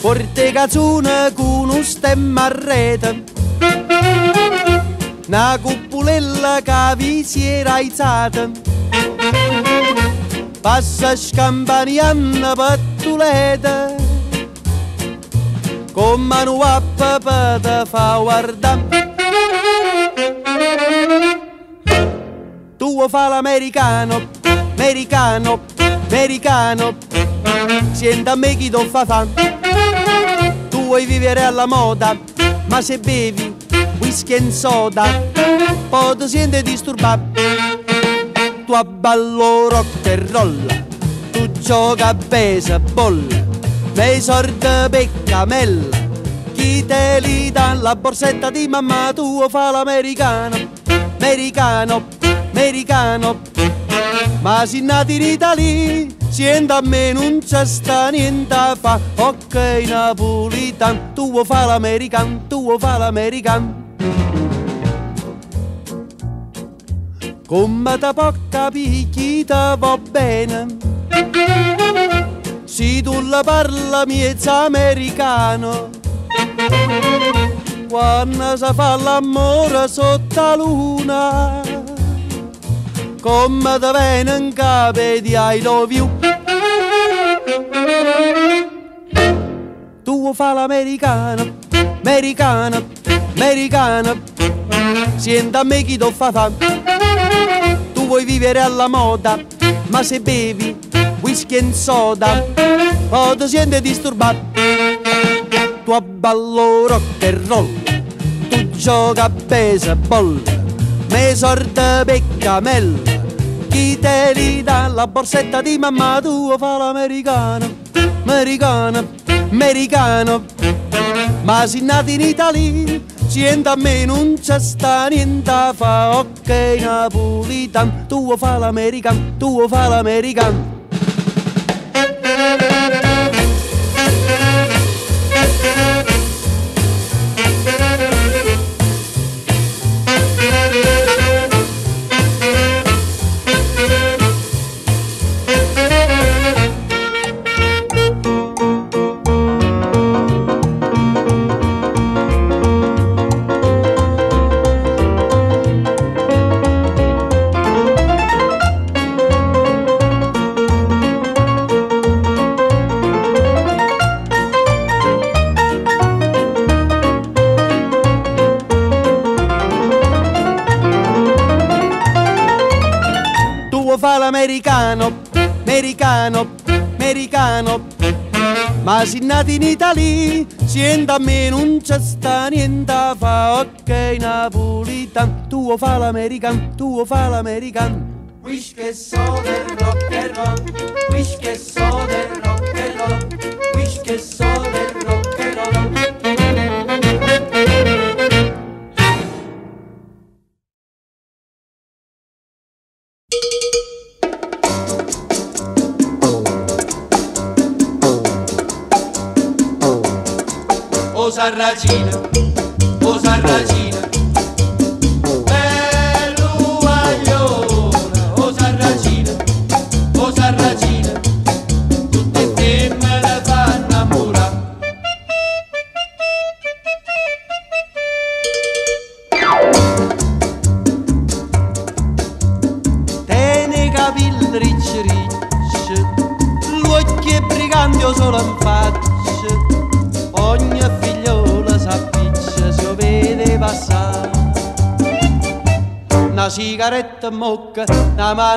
Porte cazzone con un stemma a rete. Una cupulella che vi si era aizzata. Passa scampanianna pattuleta. Con mano a papà te fa guardare. Tu fa l'americano, americano, americano. Senta a me chi ti fa fa. Tu vuoi vivere alla moda, ma se bevi whisky e soda, poi ti senti disturbato. Tu abballo rock e roll, tu gioca a baseball, nei sordi peccamella. Chi te li dà la borsetta di mamma tua fa l'americano, americano, americano. Ma si nati in Italia, siendo a me non c'è sta niente a fa. Ok napolitan, tu vuoi fa l'americano, tu vuoi fa l'americano. Come da poca picchita va bene. Se tu la parla miezza americano. Quando si fa l'amore sotto la luna. Come da viene in capo di love you. Tu fa l'americano, americano, americano. Senta a me chi ti fa fa. Tu vuoi vivere alla moda, ma se bevi whisky e soda, poi ti senti disturbato. Tu abballo rock and roll, tu gioca a baseball, me sorte peccamella. Chi te li dà la borsetta di mamma tua fa l'americano, americano, americano. Ma si nati in Italia, siente a me non c'è sta niente fa, ok napolitan, tu fa l'americano, tu fa l'americano. Ma si nati in Italia, sienta a me non c'è sta niente fa, ok napolitan. Tu fa l'americano, tu fa l'americano. Wish che so del rock and roll, wish che so del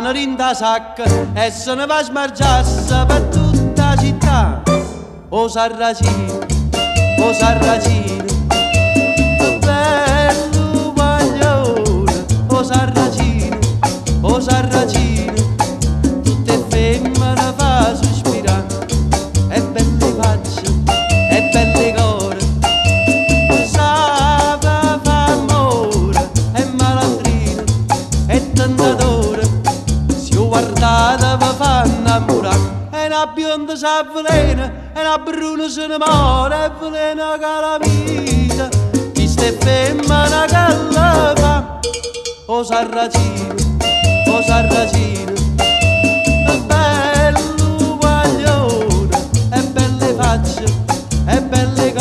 mano in da sacca e se ne va a smargiarsi per tutta la città. O sarracino, o sarracino, innamorare, e una bionda s'avvelena, e una bruna se ne muore, e velena che la vita, chi ste femmine che la o sarracino, o sarracino, è bello guaglione, e belle facce, e c'è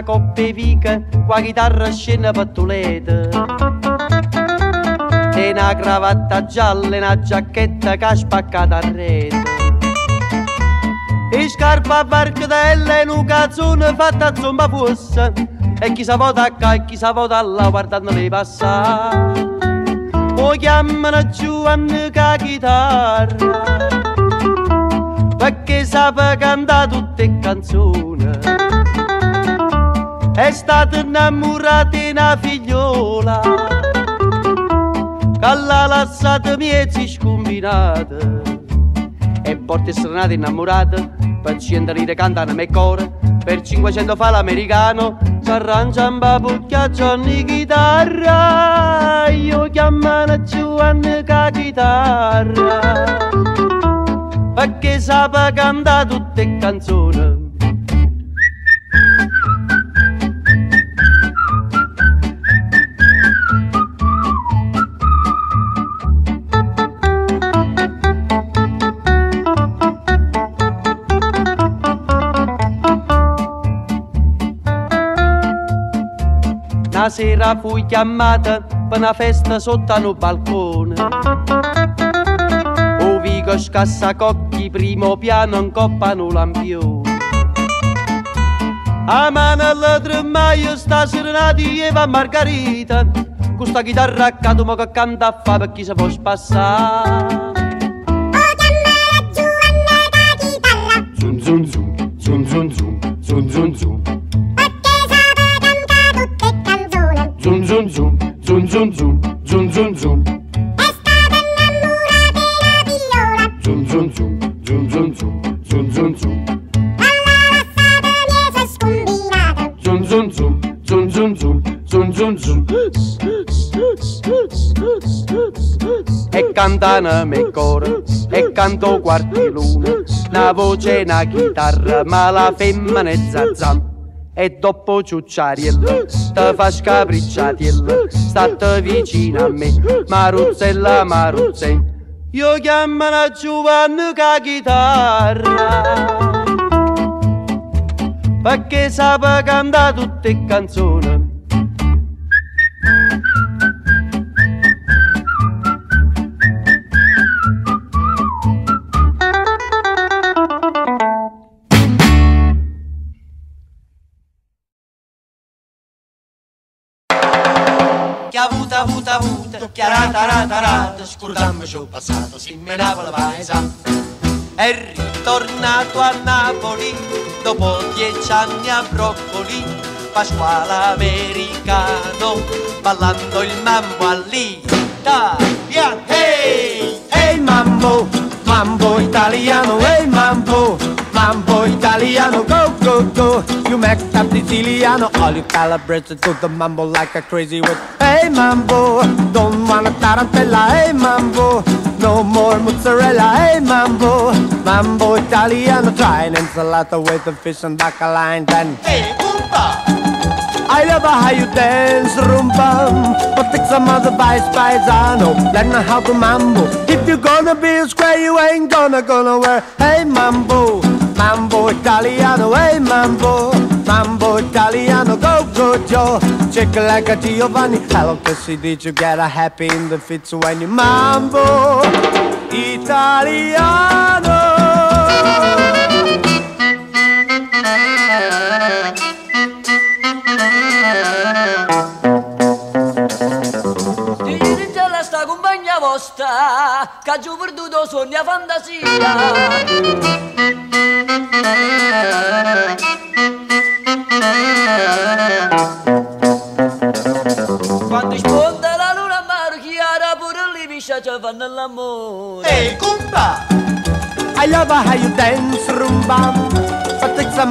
A sera coppe vica, qua chitarra scena pattuleta. E una cravatta gialla e una giacchetta che ha spaccato a rete. E scarpa a barcatella e un cazzone fatta a zomba fossa. E chi sa vota qua e chi sa vota là guardando le passare. O chiamano Giovanni ca chitarra. Perché sa cantare tutte canzoni è stata innamorata di una figliola che l'ha lasciata miezzi scombinata e porta stronata innamorata 100 lire cantano me cuore. Per 500 fa l'americano si arrangia un babucchia Johnny chitarra. Io chiamano Giovanni ca chitarra perché sa cantare tutte canzoni Una sera fui chiamata per una festa sotto un balcone. O vico scassacocchi, primo piano, in coppa un lampione. A mano alla tremaia sta serenati Eva Margarita. Con sta chitarra a cadumo che canta a fa per chi si può spassare. Zum zum zum, zum zum zum, zum zum Cantano me cuore, e canto quarti luna, una voce e una chitarra, ma la femmina è zazzam. E dopo ciucciariella, te fa scapricciatiella, state vicino a me, Maruzzella, Maruzze. Io chiamo la Giovanni ca chitarra, perché sa cantare tutte canzoni. Avuta, avuta, chiarata, rata, rata, il passato, si menava la paesa. È ritornato a Napoli dopo dieci anni a Broccoli, Pasquale americano, ballando il mambo all'Italia. Hey! Ehi mambo, mambo italiano, ehi mambo, mambo italiano, go go go. You make that Siciliano, all you calabrese do the mambo like a crazy with. Hey mambo, don't wanna tarantella, hey mambo, no more mozzarella, hey mambo, mambo italiano, try an ensalata with the fish and bacala and then. Hey, Pumba! I love how you dance rumba But take some other vice paisano Learn how to mambo If you're gonna be a square You ain't gonna gonna wear Hey mambo Mambo Italiano Hey mambo. Mambo Italiano Go go Joe. Check it like a Giovanni. Hello che si you Get a happy in the feet when you Mambo? Italiano Ti sta accompagnavo tosta, che giù perduto sogna fantasia. Quando sponda la luna mare chiara pure lì piscia ci fanno l'amore. Ehi, compa! I love how dance rumba. Take some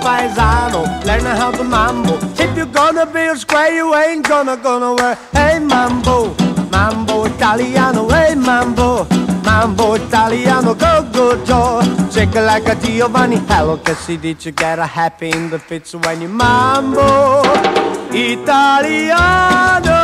paisano. Learn how to mambo. If you're gonna be a square, you ain't gonna gonna wear. Hey mambo, mambo italiano. Hey mambo, mambo italiano. Go go Joe, shake it like a Giovanni. Hello, si dice get a happy in the fits when you mambo italiano.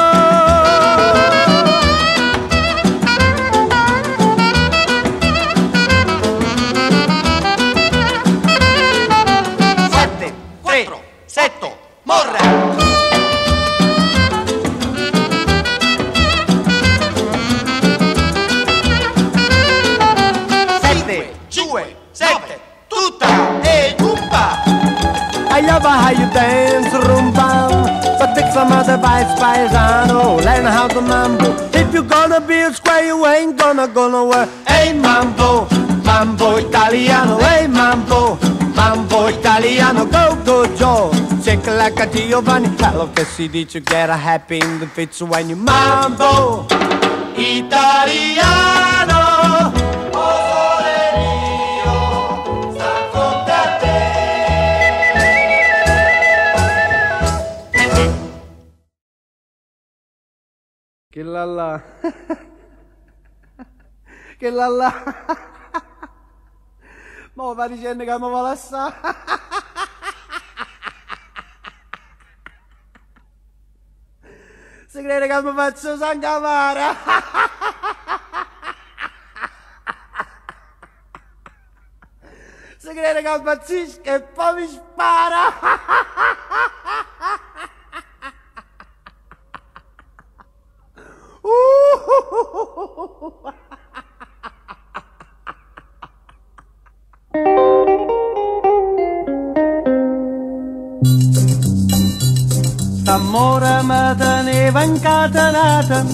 A square, you ain't gonna gonna wear. Hey mambo, mambo italiano. Hey mambo, mambo italiano. Go go Joe, shake like a Giovanni. Quello che si dice get a happy in the fits when you mambo italiano. Che la la. che la la. Ma va dicendo che mi vuole assare. Si crede che mi faccio sangavare. Si crede che impazzisco e poi mi spara. St'amore mi teneva incatenata,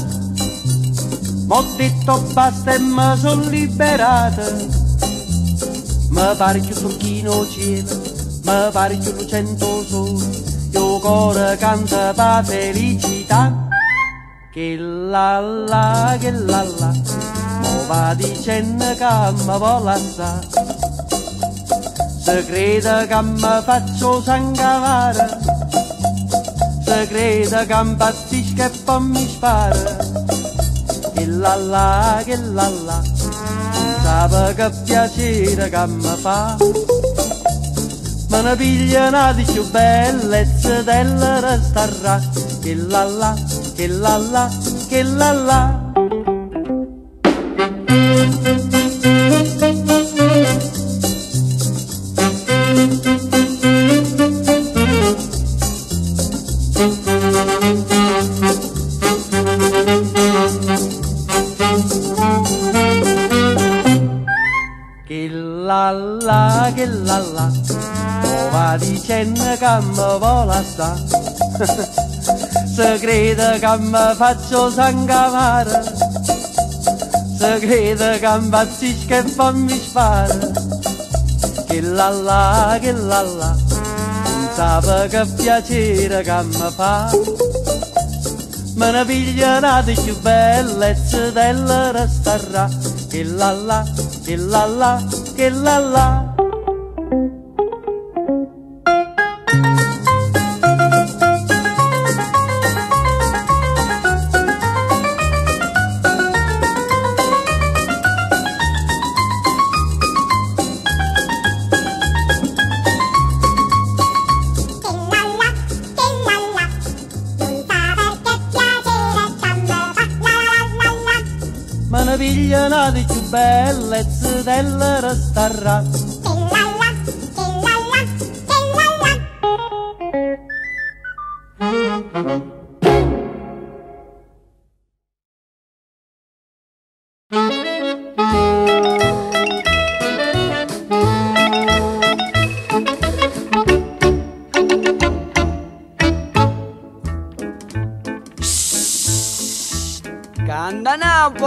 m'ho detto basta e mi son liberata. Mi pare che sul chino cielo, mi pare che lucento sole, io cuore canta pa felicità. Che la la, che la la, mo va dicendo che mi vuole assare. Se crede che mi faccio sangavare, se crede che impazzisco e poi mi spara. Che la la, che la la, non sape che piacere che mi fa. Me ne piglia una di più bellezza della restarà. Che la la, che la la, che la la. Che la la, che la la, mo va dicendo che crede che mi faccio sangavare, se crede che impazzisco e poi mi spara. Che la la, che la la, non sape che piacere che mi fa. Me ne piglia una di più bellezza della restarà. Che la la, che la la, che la la.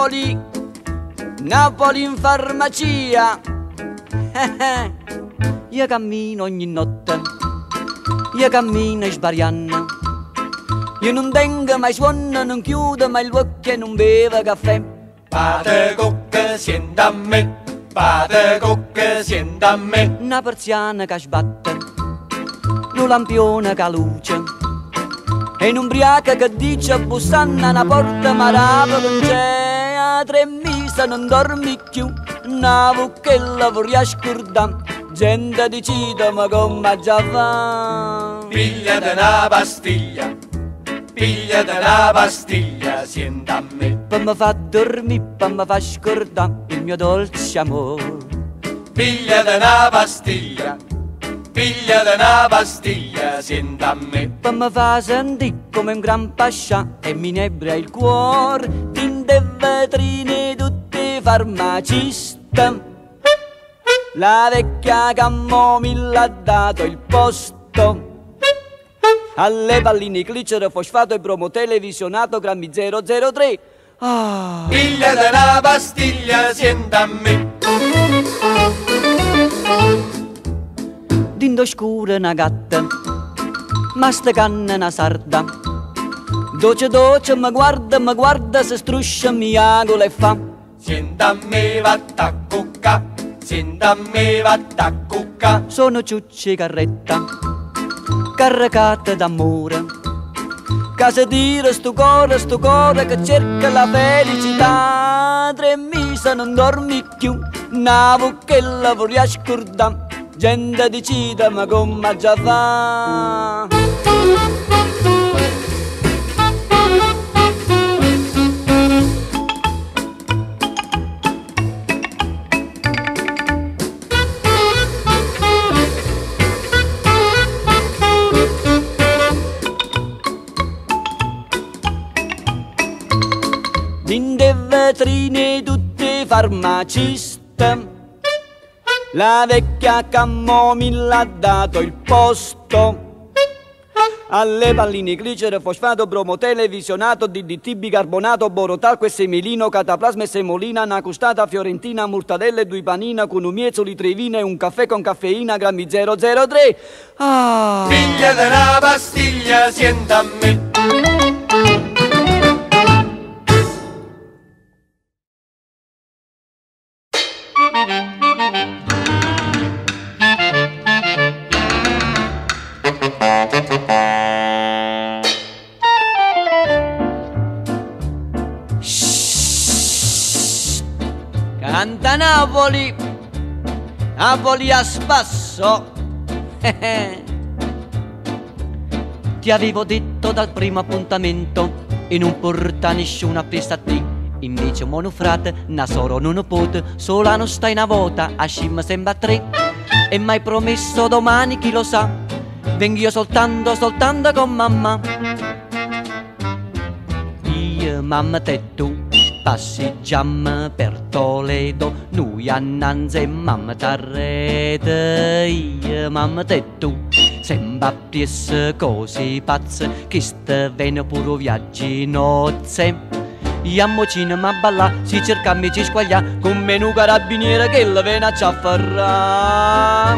Napoli, Napoli in farmacia. Io cammino ogni notte, io cammino sbariando. Io non tengo mai suono, non chiudo mai il occhio e non bevo caffè. Pate cocca, sienta a me, pate cocca, sienta a me. Una persiana che sbatte, un lampione che luce. E un'ubriaca che dice bussando alla porta marava non c'è a tre mesi non dormi più una vucchella vorrei scordare gente decide ma come già va Pigliate una pastiglia, pigliate una pastiglia, sienta a me. per mi fa dormire per mi fa scordare il mio dolce amore Pigliate una pastiglia, pigliate una pastiglia, sienta a me. per mi fa sentire come un gran pascià e mi inebria il cuore vetrine tutte farmaciste la vecchia camomilla ha dato il posto alle palline glicero fosfato e bromo televisionato grammi 003 ah. Pigliate una pastiglia, sienta a me. Dindo scura una gatta, ma sta canna una sarda. Doce doce mi guarda, mi guarda, se struscia mi agola e fa. Sienta a me, vatta a cucca, sienta a me, vatta a cucca. Sono ciucci carretta, caricata d'amore. Casa dire sto cuore, sto cuore che cerca la felicità. Tre mesi non dormi più, una vucchella vorrei scordare. Gente decide ma come già fa. Vetrine tutte farmaciste La vecchia camomilla ha dato il posto alle palline glicero, fosfato, bromo, televisionato, DDT, bicarbonato, borotalco e semelino, cataplasma e semolina, una custata fiorentina, mortadelle, due panina, con un miezzo trevina e un caffè con caffeina, grammi 003. Ah! Pigliate una pastiglia, sienta a me. Napoli a spasso. Ti avevo detto dal primo appuntamento e non porta nessuna pista a te. Invece monofrate, nasoro non pote, solano stai una volta, a scim sembra tre. E m'hai promesso domani, chi lo sa, vengo io soltanto, soltanto con mamma. Io, mamma te tu, passeggiamo per Toledo, noi annanzi e mamma t'arrete. Io, mamma te tu, sembra piesse cose pazze, che ste vene pure viaggi nozze. Iammo cinema a balla, si cerca amici squaglia, con menu carabiniere che la vena a ciaffarà.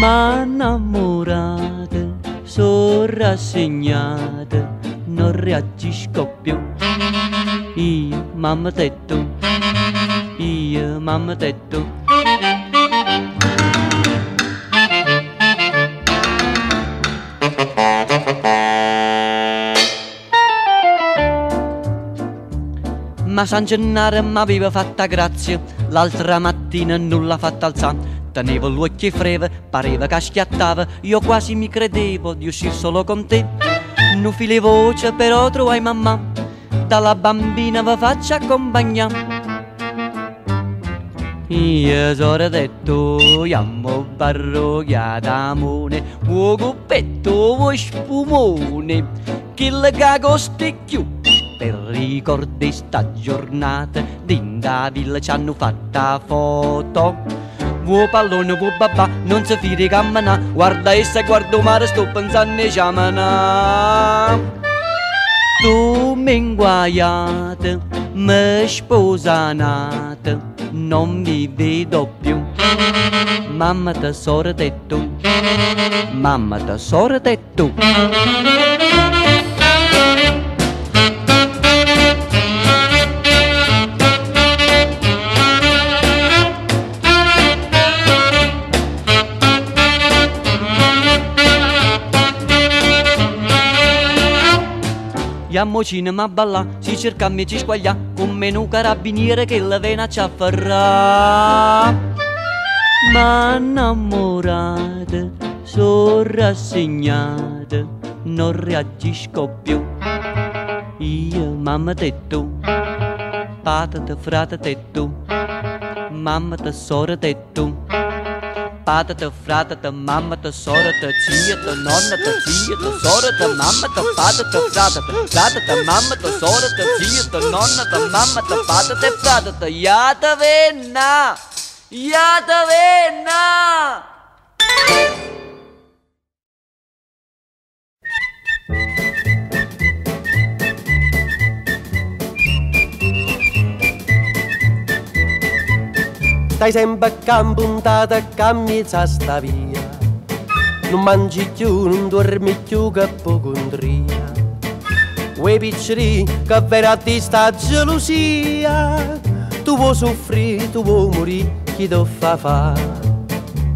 Ma innamorate, sono rassegnate, non reagisco più. Io, mamma tetto, io, mamma tetto. Ma San Gennaro m'aveva fatta grazia, l'altra mattina non l'ha fatta alzare. Tenevo l'occhio freve, pareva che schiattava, io quasi mi credevo di uscire solo con te. Non file voce, però trovai mamma, dalla bambina vi faccio accompagnare. Io sono detto, iammo parrocchiata mone, vuoi cuppetto, vuoi spumone, che le cago sticchiu. Per ricordare sta giornata, d'inda villa ci hanno fatta foto. Vuoi pallone, vuoi babà, non si fide cammana, guarda essa e guarda mare, sto pensando a ciamana. Tu mi inguaiate, mi sposanate, non mi vedo più. Mamma tesoro te tu, mamma tesoro te tu. Andiamo cinema a ballà, si cerca e ci squaglia, con meno carabiniere che la vena ci afferrà. Ma innamorate, sono rassegnate, non reagisco più. Io, mamma te tu, patata, frate te tu, mamma te sora te tu. Patata, fratata, mamata, sorata, zia, nonna, zia, sorata, mamata, patata, fratata, fratata, mamata, sorata, zia, nonna, mamata, patata, fratata, iată venna, iată venna. Stai sempre a puntata a camminare sta via. Non mangi più, non dormi più che pocondria Quei piccoli che vera di sta gelosia. Tu vuoi soffrire, tu vuoi morire, chi ti fa fa?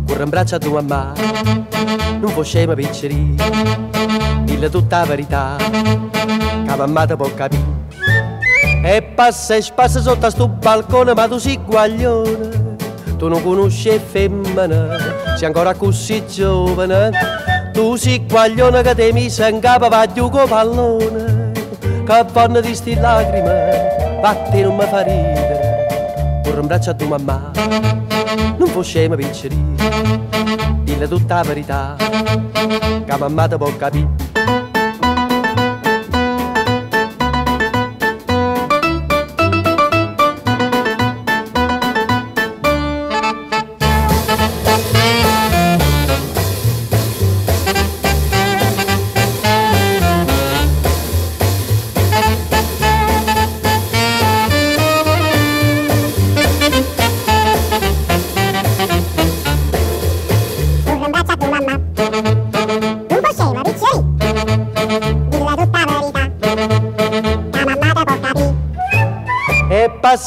Corre in braccio a tua mamma, non puoi scema piccoli Dille tutta la verità, che mamma ti può capire. E passa e spassa sotto a sto balcone ma tu sei guaglione tu non conosci femmina, sei ancora così giovane, tu sei guaglione che ti mise in capo va giù con pallone, che vanno di sti lacrime, fatti non mi fa ridere, corro in braccio a tua mamma, non fu scema piccirina, dille tutta la verità, che mamma ti può capire.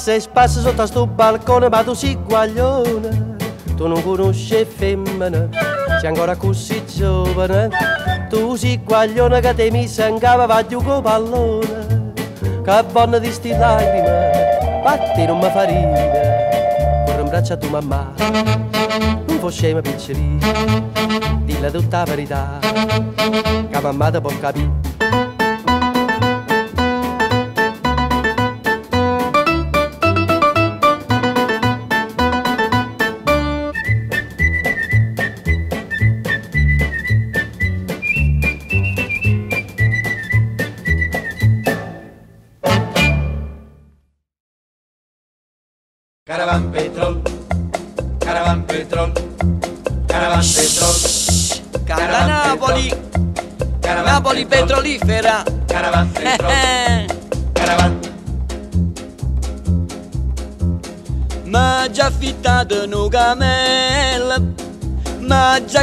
Passa e spassa sotto a sto balcone, ma tu sei guaglione, tu non conosci femmina, sei ancora così giovane, tu sei guaglione che ti mi sangava va giù con pallone, che buona di sti lacrime, batti non mi fa ridere, corro in braccio a tua mamma, non può scema piccerina, dilla tutta la verità, che mamma ti può capire.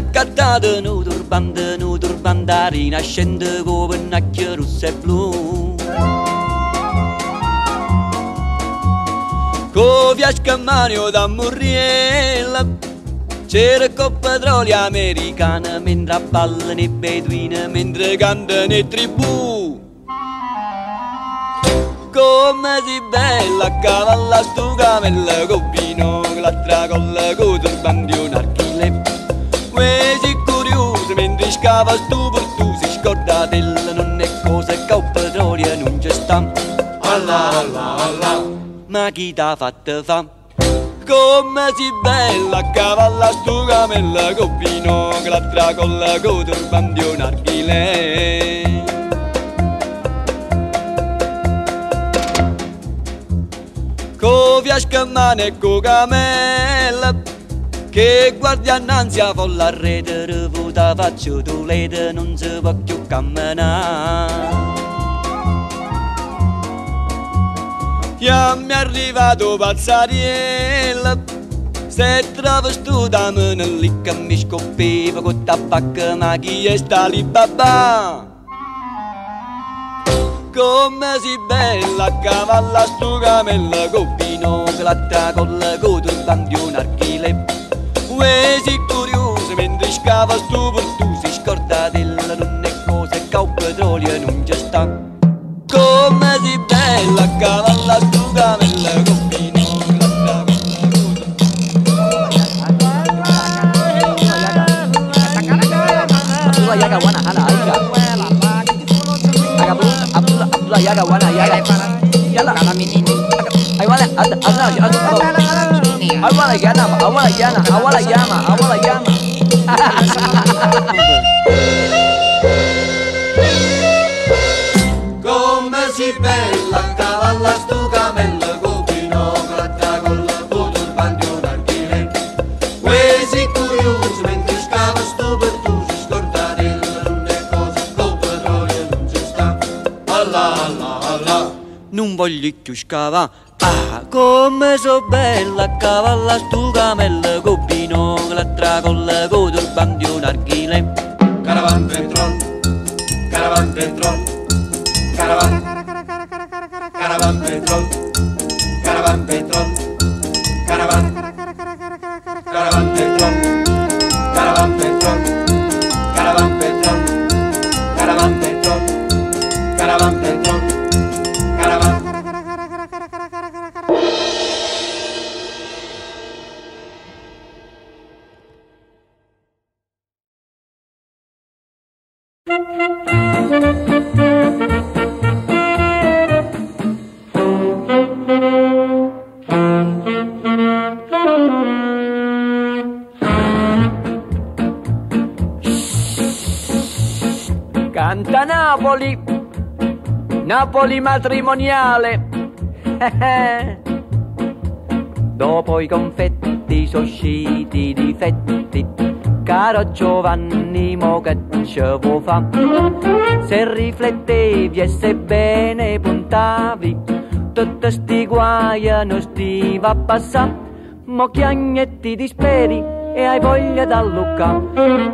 Ma già cattato un turbante, un turbante rinascente con pennacchio rosso e blu. Con via scamanio da Murriella c'era con petrolio americana mentre ballano i beduini, mentre cantano i tribù. Come si bella cavalla stu camella con vino, l'altra con turbante un scava stu per tu si scorda della non è cosa che il petrolio non c'è sta. Allah, Allah, Allah. Ma chi t'ha fatto fa? Come si bella cavalla stu camella con l'altra colla con turbante un archile. Con via scammane e con camella che guardi annanzi a folla rete revuta faccio tu lede non si può più camminare. Io mi è arrivato pazzariella Se trovo stu da meno lì che mi scoppiva con tabacco ma chi è sta lì babà come si bella cavalla stu camella con binocolatta con la coda Uè si curioso mentre scava stu per tu si scorda della non è cosa che il petrolio non c'è sta Come si bella a cavalla stu camella con binocolatta Abdullah yaga wana hala aiga. Aga Abdullah Abdullah Abdullah yaga wana yaga. Yalla. Awala ada ada ada. Awala yana awala yana awala yama awala yama. Come si bella a cavalla stu camella con binocolatta con la coda davanti un archile Quasi curioso mentre scava sto per tu si scorda della non è cosa col petrolio non ci sta. Allah Allah Allah non voglio più scava Ah, come so bella a cavalla stu camella con binocolatta con la coda davanti un archile Caravan petrol Caravan petrol Napoli matrimoniale. Dopo i confetti sono usciti i difetti, caro Giovanni, mo che ce vuoi fa? Se riflettevi e se bene puntavi, tutti sti guai non stiva a passare, mo chiagnetti disperi e hai voglia da Luca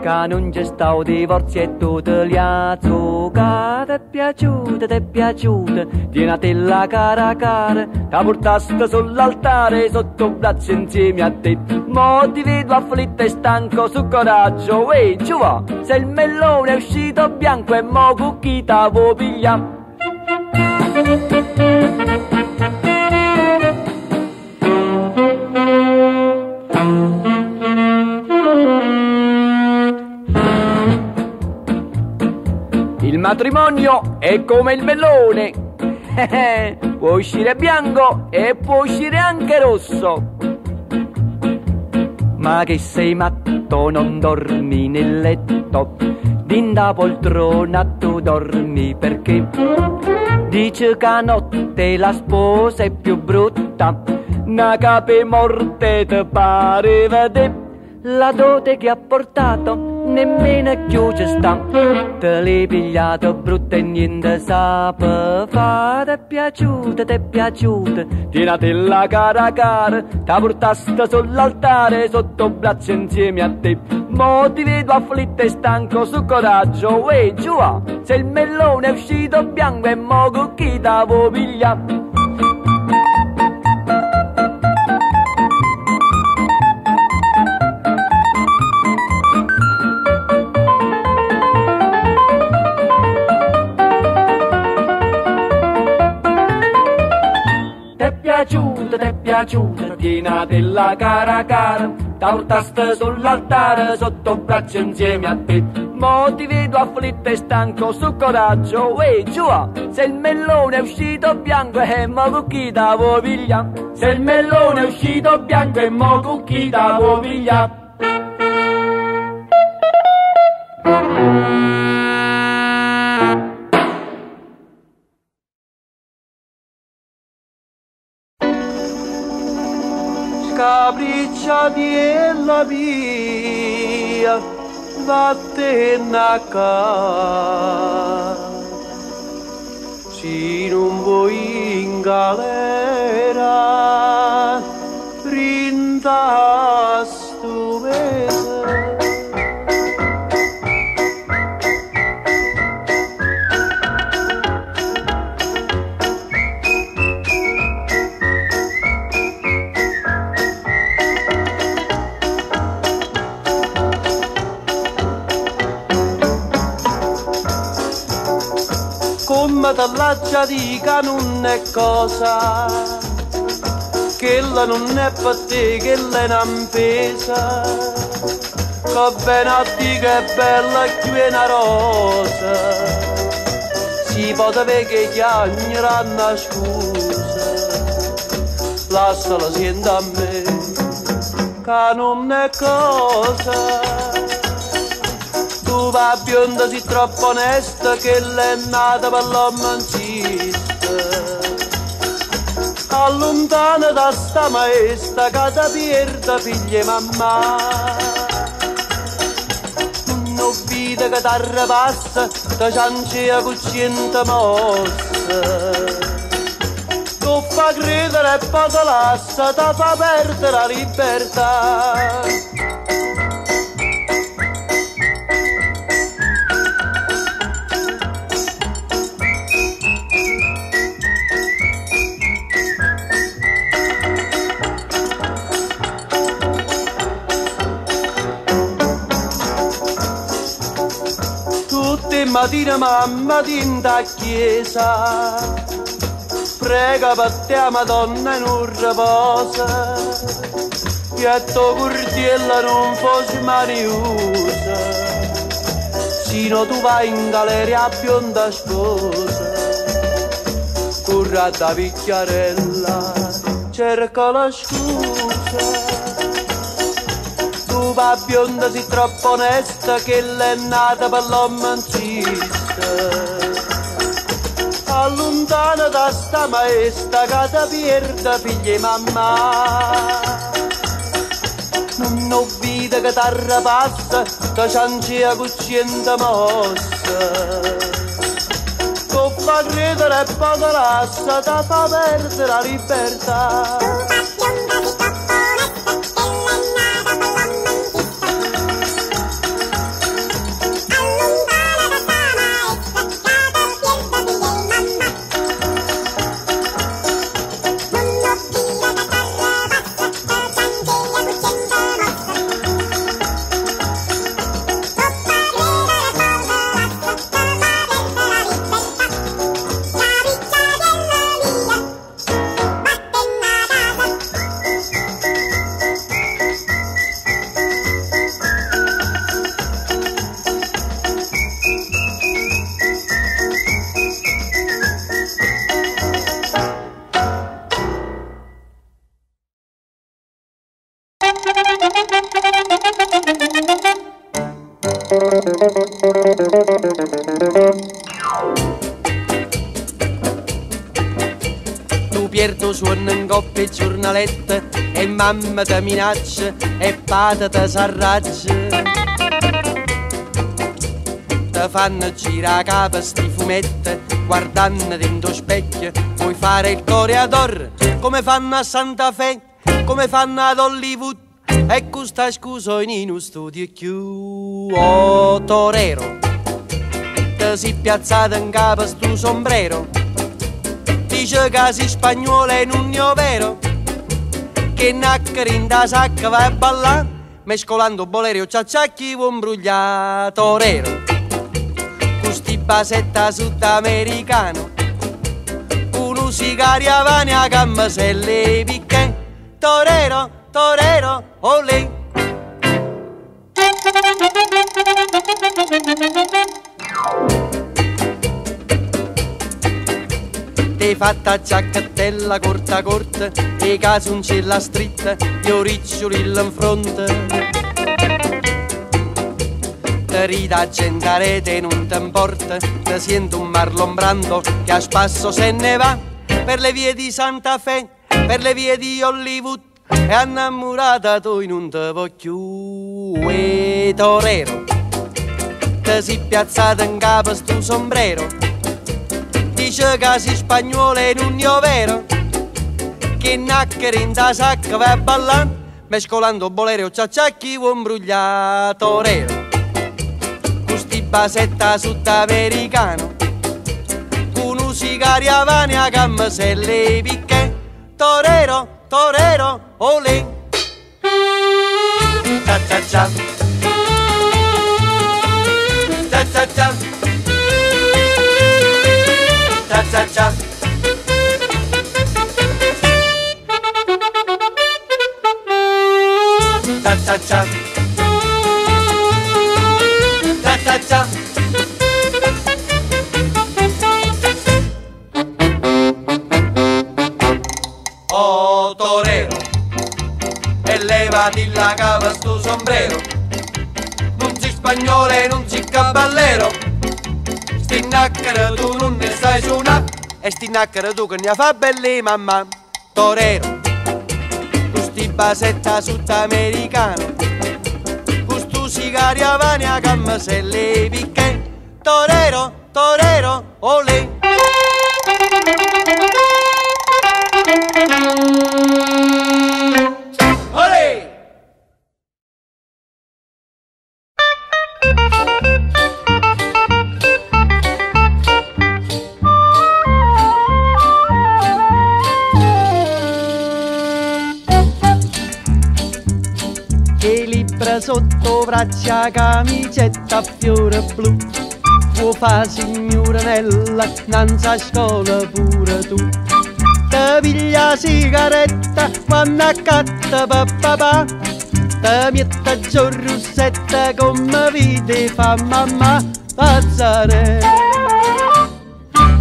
che non c'è stato divorzio e tu te li ha zuccati è piaciuta, ti è piaciuta tienati la cara cara. Ti portaste sull'altare sotto braccio insieme a te. Mo ti vedo afflitto e stanco su coraggio. Ehi giù va se il mellone è uscito bianco e mo cucchi ti vuoi pigliare matrimonio è come il melone. può uscire bianco e può uscire anche rosso. Ma che sei matto, non dormi nel letto. Dinda poltrona tu dormi perché dice che a notte la sposa è più brutta. Una cape morte ti pare vedere la dote che ha portato nemmeno chiusa sta. Te l'hai pigliato brutta e niente sape fa ti è ti è piaciuta. Tienati la cara cara ti portaste sull'altare sotto braccio insieme a te. Mo ti vedo afflitto e stanco su coraggio uè giù va se il mellone è uscito bianco e mo chi ti vuoi t'è piaciuta, tiena della cara cara, t'altaste sull'altare sotto braccio insieme a te. Mo ti vedo afflitto e stanco su coraggio, uè giù se il mellone è uscito bianco e mo con chi ti vuoi pigliare? Se il mellone è uscito bianco e mo con chi ti vuoi pigliare? Scapricciati e la via, vattene a casa. si non vuoi in galera rinda dall'accia dica non è cosa che la non è per te che la è un'ampesa che bene a te che è bella è una rosa. Si può avere che chiagneranno scusa. Lasciala senta a me che non è cosa. Tu va bionda si troppo onesta che l'è nata per l'uomo insiste allontana da sta maestra che ti perda figlia e mamma. Non vede che t'arrabassa da ciancia cucciente mossa. Tu fa credere e poi te lascia ti fa perdere la libertà Tutte mattine mamma tinta a chiesa. Prega per te Madonna in un riposa Piatto curtiella non fosse mariusa. Sino tu vai in galleria a bionda sposa. Currata picchiarella cerca la scusa va bionda si troppo onesta che l'è nata per l'uomo insiste allontana da sta maestra che ti perda figlia e mamma. Non ho vita che t'arrapassa che ciancia cucciente mossa. Tu fa e poi te lascia ti fa perdere la libertà in coppia giornaletta e mamma ti minaccia e pata ti s'arraggia ti fanno girare capo sti fumetti guardando dentro specchio puoi fare il toreador come fanno a Santa Fe come fanno ad Hollywood. E questa scusa in uno studio più oh torero. Ti si piazzato in capo sto sombrero dice che si spagnolo è un vero che naccari in da sacca vai a ballare mescolando bolero e ciacciacchi un brugliato torero custi basetta sudamericano uno sigaria se le picche. Torero torero olè Ti fatta giacchettella corta corta e casuncella stritta gli oriccioli in fronte. Te rida a gendarete non ti importa Te sento un Marlon Brando che a spasso se ne va Per le vie di Santa Fe, per le vie di Hollywood. E innamorata tu non te voglio E torero. Te si piazzata in capo sto sombrero Dice che si spagnolo è un vero, che nacchere in da sacca va a ballare, mescolando bolero ciacciacchi un brugliato rero. Custi basetta sudamericano, con un sigaria vane a le picche, torero, torero, olè. Cia cia cia. Cia. Cia cia cia. Oh torero, e levati la cava sto sombrero, non si spagnolo e non si caballero, sti nacchere tu non ne sai suonare, e sti nacchere tu che ne fa belli mamma, torero, questi basetta sudamericano, questo sigari avani a gamma se le picche, torero, torero. Olè! libra sotto braccia camicetta a fiore blu. Può fa signoranella nanza a scuola pure tu. Te piglia sigaretta quando accatta papà te metta giù russetta come vide fa mamma Lazzarella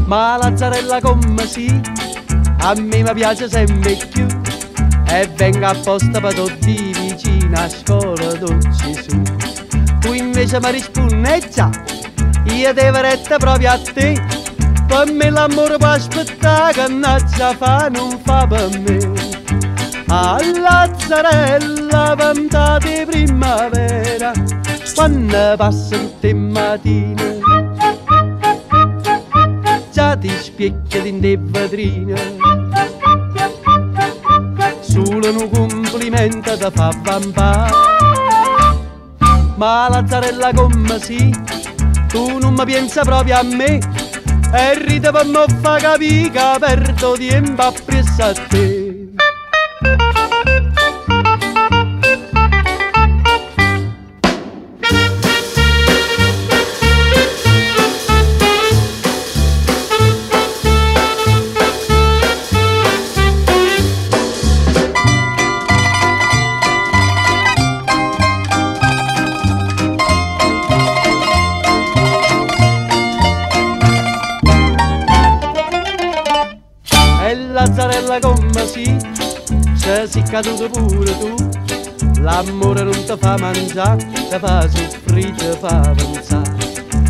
ma Lazzarella come si a me mi piace sempre più. E venga apposta per tutti vicino a scuola dolci su. Tu invece mi rispondi già, io devo retta proprio a te, per me l'amore può aspettare che nazza fa non fa per me. A Lazzarella vanta di primavera, quando passa tutte mattine, già ti spiecchia in te vetrine solo un complimento da fa vampà. Ma Lazzarella come si, tu non mi pensa proprio a me, e ride per me fa capire che perdo tempo appresso a te. Sei caduto pure tu, l'amore non ti fa mangiare, ti fa soffrire, ti fa pensare.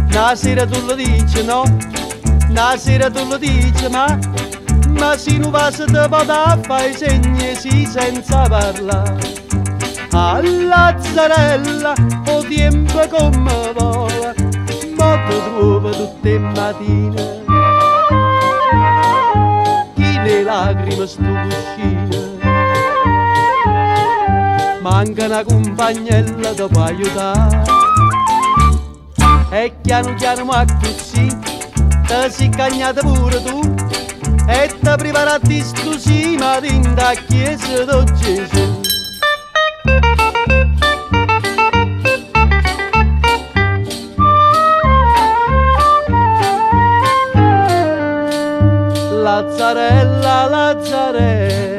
Una sera tu lo dici no, una sera tu lo dici ma, ma se non va se te potrà fare i segni sì senza parlare. A Lazzarella, o tempo come vola, ma ti trovo tutte le mattine chi le lacrime sto cuscino manca una compagnella da aiutare e piano piano ma così te si cagnata pure tu e te preparati sto sima dinda chiesa di Gesù Lazzarella, Lazzarella.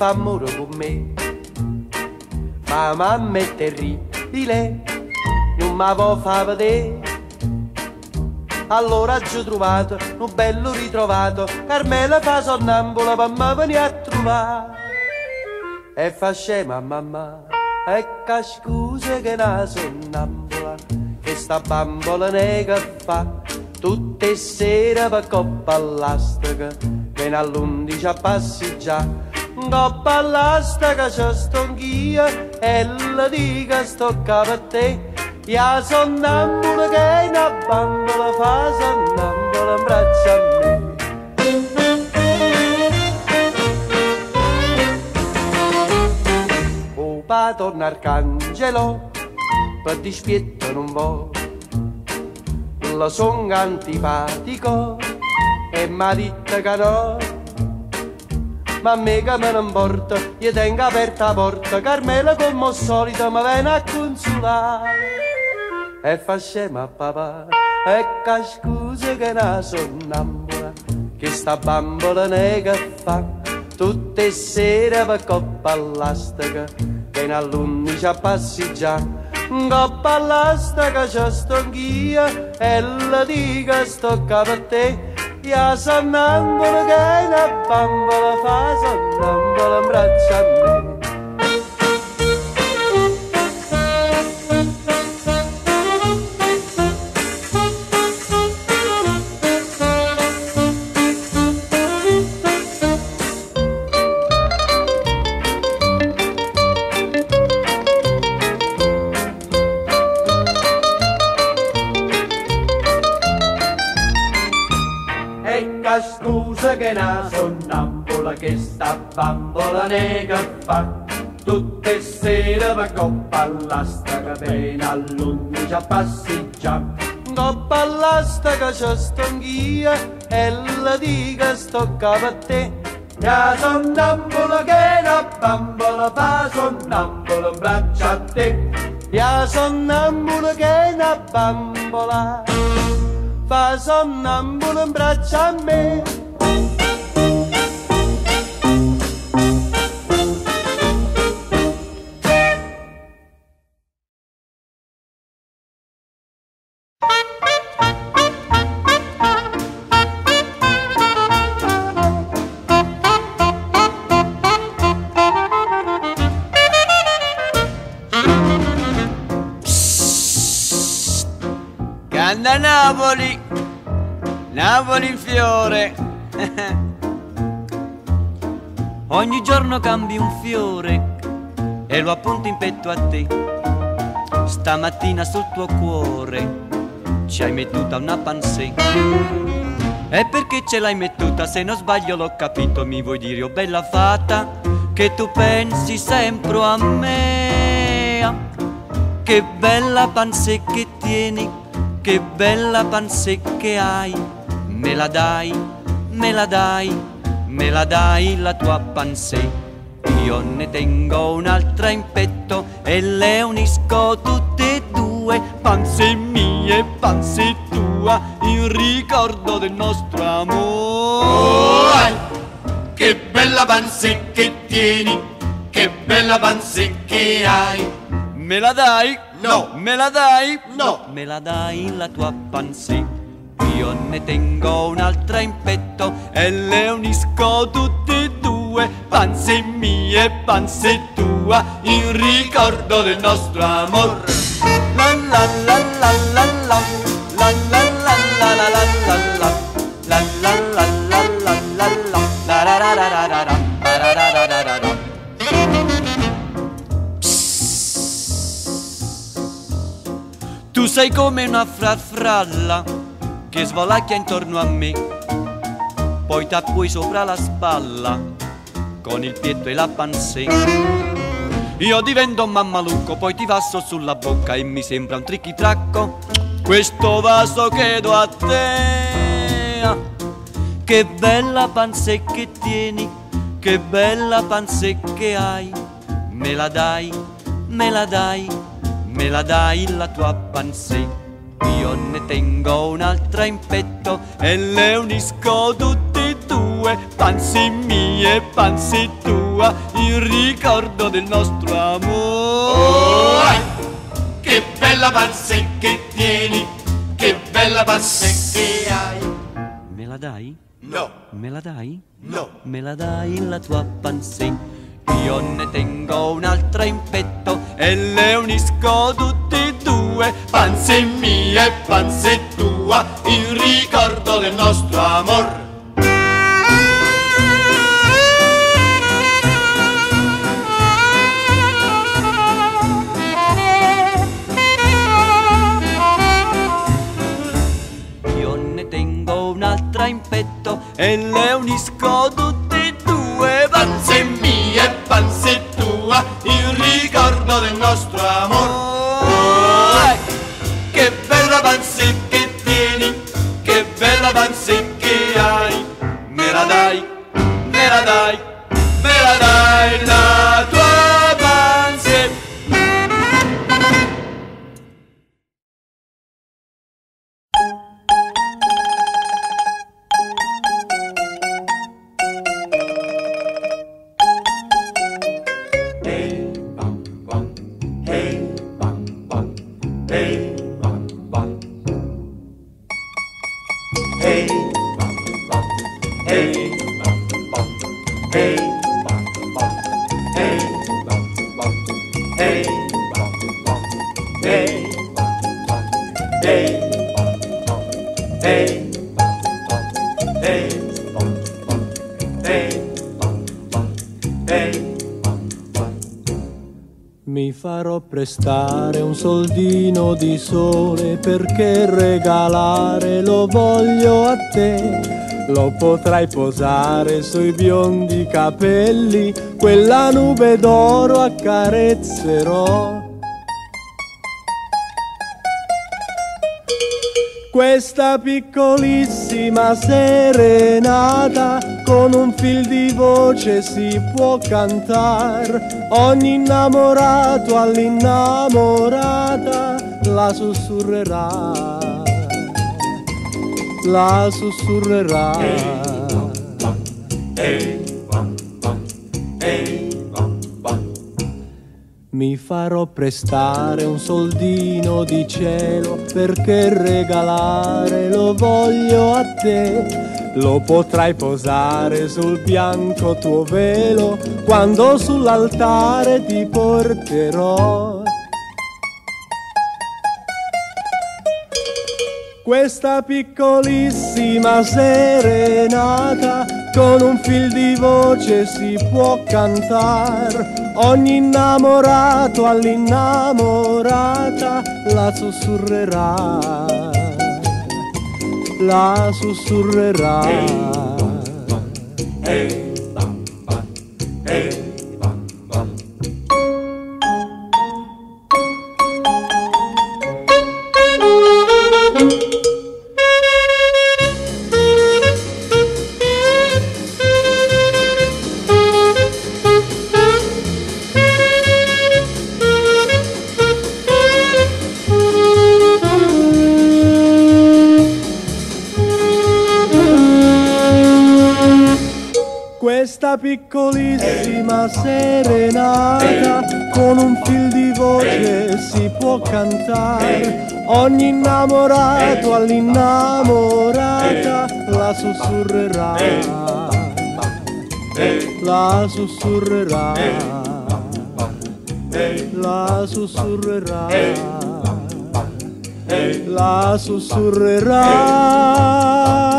Fa amore con me. Ma mamma è terribile, non mi può far vedere. Allora ci ho trovato un bello ritrovato, Carmela fa sonnambula per me venire a trovare. E fa scema mamma, Ecco scusa che na sonnambula, che sta bambola nega fa, tutte sere per coppa all'astica, fino all'undici a passeggiare coppa all'asta che c'è stonchia e la dica stocca per te. Ia sonnambula che è in abbandola fa sonnambula in braccio a me. Oh, Opa torna Arcangelo, per dispietto non vo. La son antipatico e marita canò. Ma a me ne importa, io tengo aperta la porta, Carmela come al solito mi viene a consolare. E fa scema papà, ecco scusa che na sonnambula, che sta bambola nega fa, tutte sere per coppa all'astica, che all'undici a passeggiare. Coppa all'astica c'è stonchia, e la dica sto a te, ya sonnambola che una bambola fa sonnambola in braccio a me. Scusa che na sonnambola che sta bambola nega fa Tutte sere va coppa all'astaca bene all'undici a passeggiare Coppa all'astaca c'è stonchia e la dica sto a te Ya sonnambola che na bambola fa sonnambola in braccio a te. Ya sonnambola che na bambola fa sonnambulo in braccio a me. Napoli in fiore. Ogni giorno cambi un fiore e lo appunto in petto a te. Stamattina sul tuo cuore ci hai mettuta una pansè. E perché ce l'hai mettuta? Se non sbaglio l'ho capito, mi vuoi dire, oh bella fata, che tu pensi sempre a me. Che bella pansè che tieni, che bella pansè che hai. Me la dai, me la dai, me la dai la tua pansè. Io ne tengo un'altra in petto e le unisco tutte e due, panze mie, panze tua, in ricordo del nostro amore. Che bella panze che tieni, che bella panze che hai. Me la dai? No. Me la dai? No, Me la dai la tua pansè. Io ne tengo un'altra in petto E le unisco tutte e due, panze mie, panze tua, in ricordo del nostro amor. La la la la la la, la la la la la la la la, la la la la la la la, la ra ra ra. Tu sei come una farfalla che svolacchia intorno a me, poi t'appui sopra la spalla con il pietto e la pansè. Io divento mammalucco, poi ti vasso sulla bocca e mi sembra un tricchitracco. Questo vaso che do a te. Che bella pansè che tieni, che bella pansè che hai. Me la dai, me la dai, me la dai la tua pansè. Io ne tengo un'altra in petto e le unisco tutte e due, panzi mie, panzi tua, in ricordo del nostro amore. che bella panze che tieni, che bella panze che hai. Me la dai? No, Me la dai? no, Me la dai la tua pansè? Io ne tengo un'altra in petto e le unisco tutti e due. Panze mia e panze tua, in ricordo del nostro amor. Io ne tengo un'altra in petto e le unisco tutti e due. Panze mia e panze tua, in ricordo del nostro amor. はい。Prestare un soldino di sole perché regalare lo voglio a te. Lo potrai posare sui biondi capelli, quella nube d'oro accarezzerò. Questa piccolissima serenata con un fil di voce si può cantare. Ogni innamorato all'innamorata la sussurrerà. La sussurrerà. Mi farò prestare un soldino di cielo perché regalare lo voglio a te. Lo potrai posare sul bianco tuo velo quando sull'altare ti porterò. Questa piccolissima serenata con un fil di voce si può cantare. Ogni innamorato all'innamorata la sussurrerà. la susurrará. Serenata con un fil di voce si può cantare. Ogni innamorato all'innamorata la sussurrerà. La sussurrerà. La sussurrerà. La Oi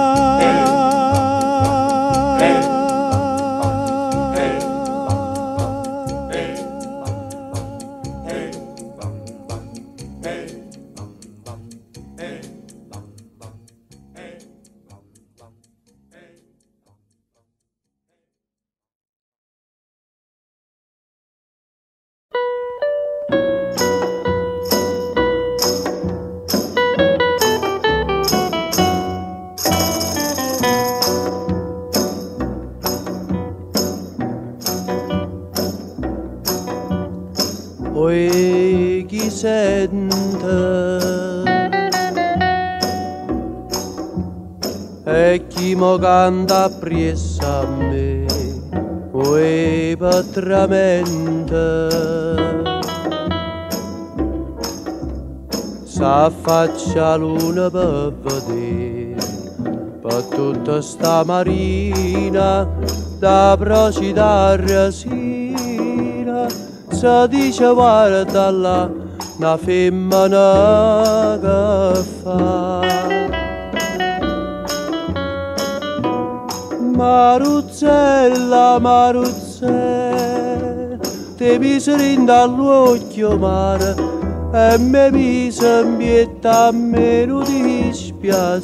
sente e chi mo canta appresso a me Oi patramente s'affaccia luna per vedere per tutta sta marina da procitare sì si dice guarda là, una femmina che fa. Maruzzella, Maruzzella, ti miseri dall'occhio mare e mi mise in pietà a me non dispiacere.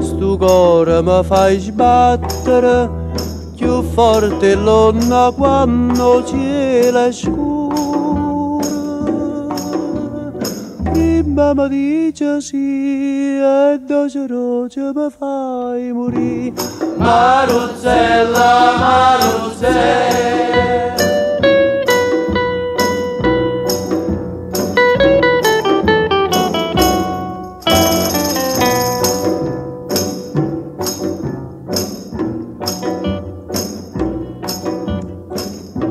Stu cuore mi fai sbattere più forte l'onna quando cielo scuro. Prima mi dice sì e doce roce mi fai morire. Maruzzella, Maruzzella.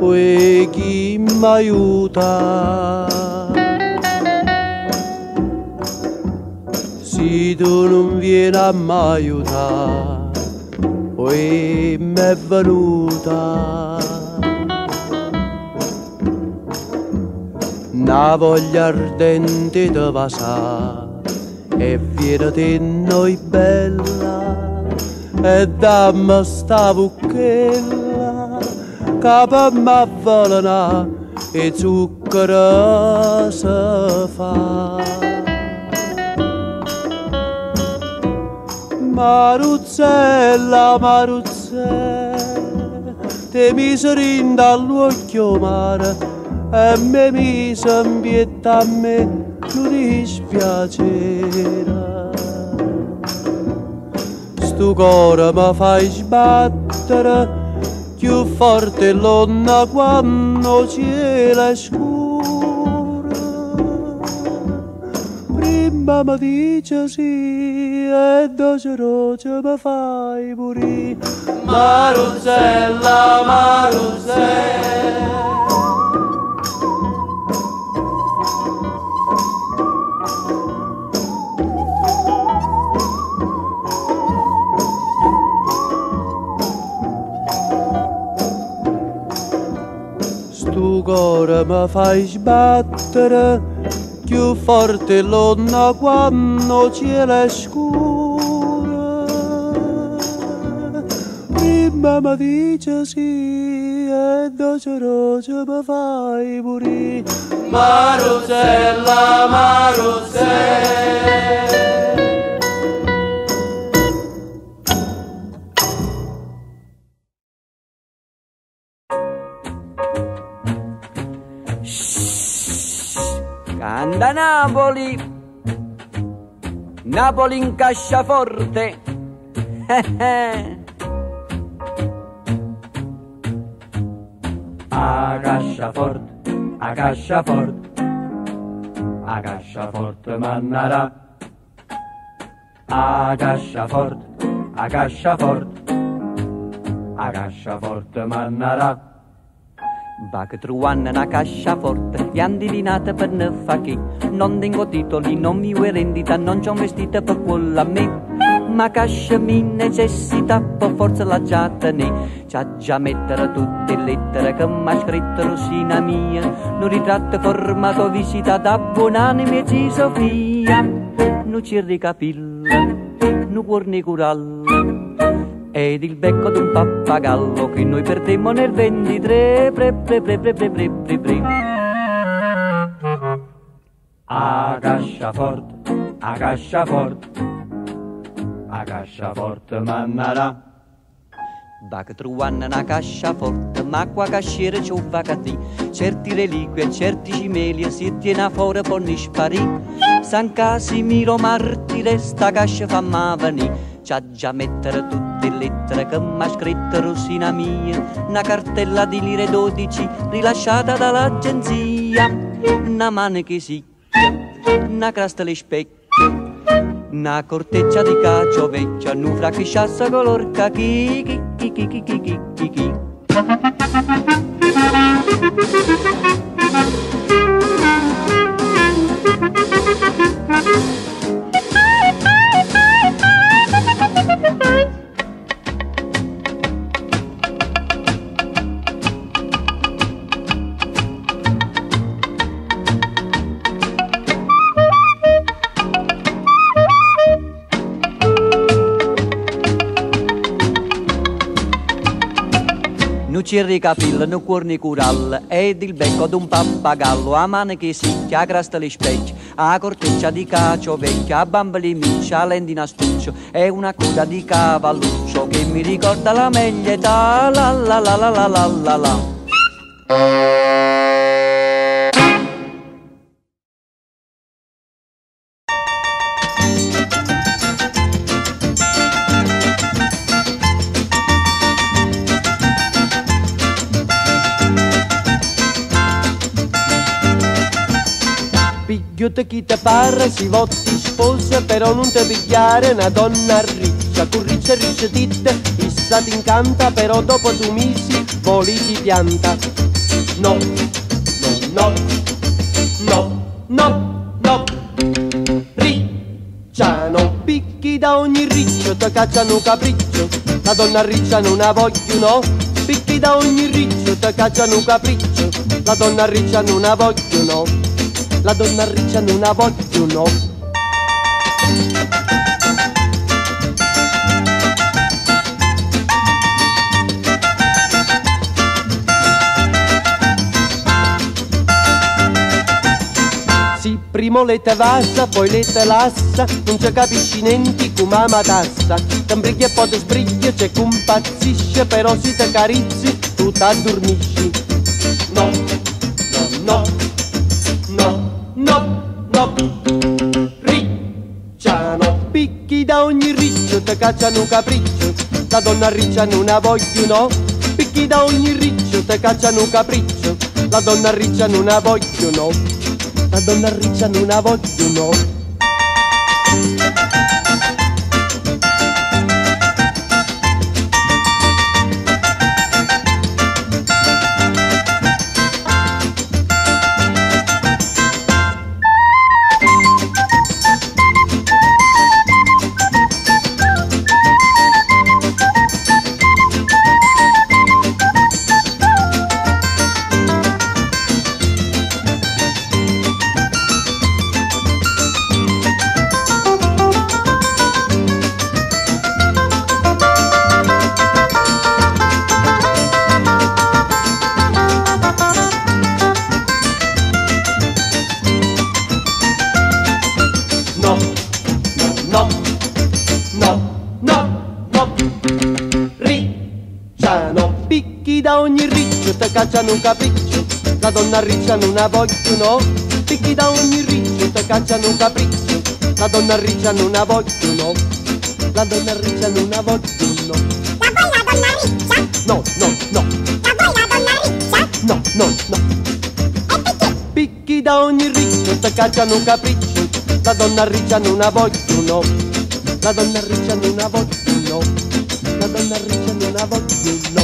Poi chi mi aiuta? Se tu non vieni a mi aiutare, poi è venuta. Una voglia ardente di vasà e viene di noi bella e dammi sta bucchella capa ma volena e zucchero si fa. Maruzzella, Maruzzella, te miseri dall'occhio mare e me mise in a me non dispiacere. Stu cuore mi fai sbattere più forte l'onna quando cielo è scuro. Prima mi dice sì e doce roce mi fai morire. Maruzzella, Maruzzella. Cuore mi fai sbattere più forte l'onna quando cielo è scuro. Prima mi dice sì e doce roce mi fai morire. Maruzzella, Maruzzella. Canta Napoli, Napoli in casciaforte. A casciaforte, a casciaforte, a casciaforte mannarà. A casciaforte, a casciaforte, a casciaforte mannarà. Va che truanna una cascia forte, gli han divinata per ne fa chi. Non tengo titoli, non mi vuoi rendita, non c'ho un vestito per quello a me. Ma cascia mi necessita, per forza la già tenè. C'ha già mettere tutte le lettere che m'ha scritto Rosina mia. Non ritratto formato visita da buonanime zi Sofia. Non ci ricapilla, non cuore curalla ed il becco d'un pappagallo che noi perdemmo nel 23 pre pre pre pre pre pre pre pre a casciaforte a casciaforte a casciaforte mannarà Va che truanna una cascia forte, ma qua casciere c'ho vacati. Certi reliquie certi cimeli si tiene fuori non sparì. San Casimiro martire, sta cascia fa mavani. Già mettere tutte le lettere che m'ha scritto Rosina mia. Una cartella di lire 12 rilasciata dall'agenzia. Una mano che una crasta le specchie. Una corteccia di cacio vecchia, nu frachisciassa color cachi, chi, chi, chi, chi, chi, chi, chi, chi. Nu cirri capilla, nu cuorni cural, ed il becco d'un pappagallo, a mano che sicchia, a crasta le specchi, a corteccia di cacio vecchia, a bambali miccia, a lendina stuccio, e una coda di cavalluccio che mi ricorda la meglia età, la la la la la la la la. Pigliate chi te pare, si voti sposa, però non te pigliare una donna riccia, con riccia riccia titte, issa ti incanta, però dopo due mesi voli ti pianta. No, no, no, no, no, no, ricciano, picchi da ogni riccio, te cacciano capriccio, la donna riccia non la voglio, no, picchi da ogni riccio, te cacciano capriccio, la donna riccia non la voglio, no la donna riccia non ha voglio no Sì, primo le te vassa, poi le te lassa, non ci capisci niente come ama tassa. T'imbrighi e poi ti sbrighi, c'è compazzisce, però si te carizzi, tu t'addormisci. No, ricciano, picchi da ogni riccio, te cacciano un capriccio, la donna riccia non la voglio, no, picchi da ogni riccio, te cacciano un capriccio, la donna riccia non la voglio, no, la donna riccia non la voglio, no, cacciano un capriccio, la donna riccia non la voglio, no, picchi da ogni riccio, te cacciano un capriccio, la donna riccia non la voglio, no, la donna riccia non la voglio, no, La vuoi la donna riccia? no, no, no, La vuoi la donna riccia? no, no, no. E perché? Picchi da ogni riccio, te cacciano un capriccio, la donna riccia non la voglio, no. La donna riccia non la voglio, no. La donna riccia non la voglio,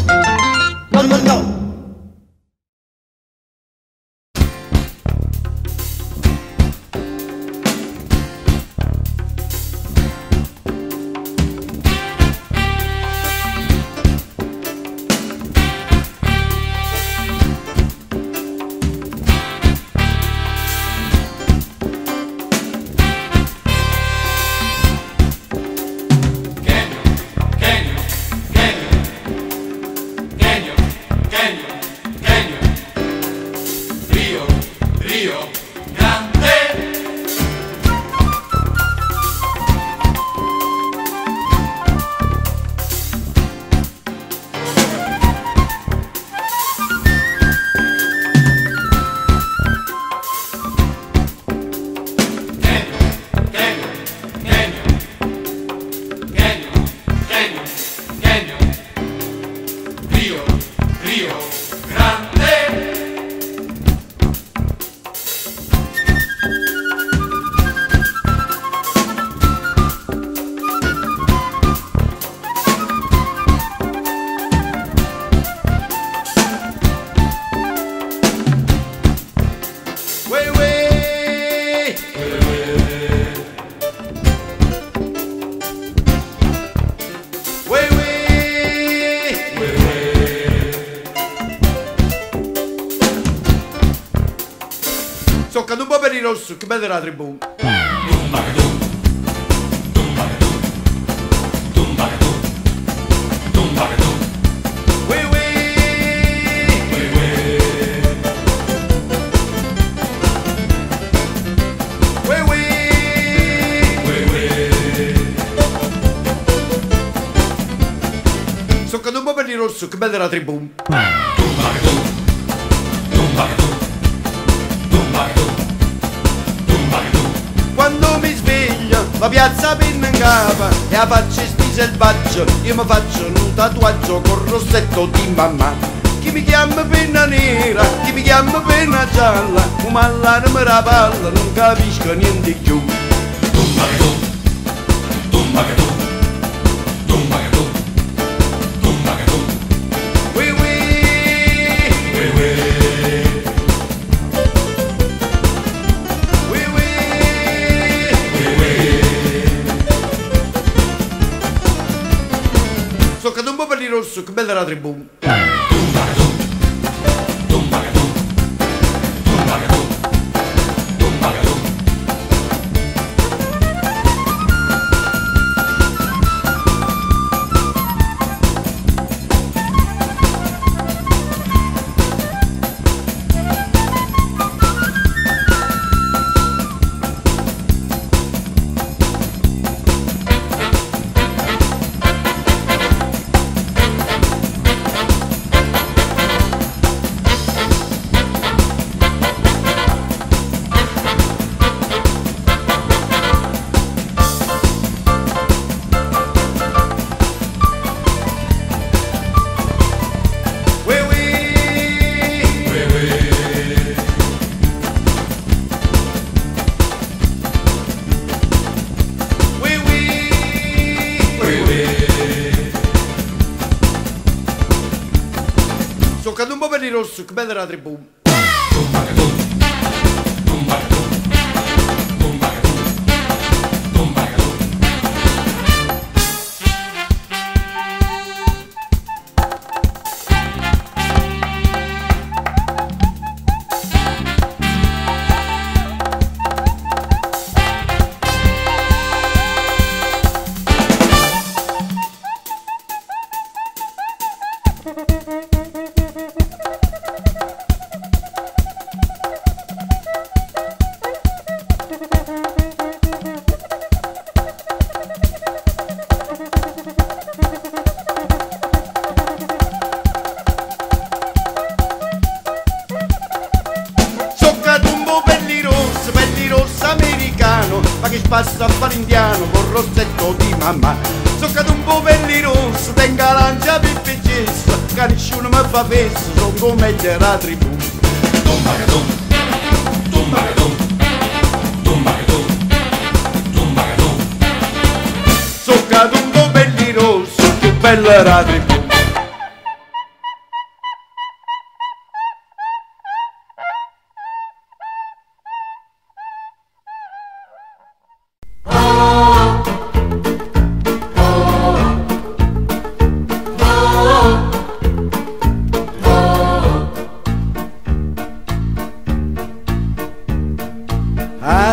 belli della tribù. Sono po' per di rosso, che bella della tribù. Selvaggio, io mi faccio un tatuaggio col rossetto di mamma. Chi mi chiama penna nera, chi mi chiama penna gialla, un mallare mi rapalla, non capisco niente più. Rosso, che cadendo un po' per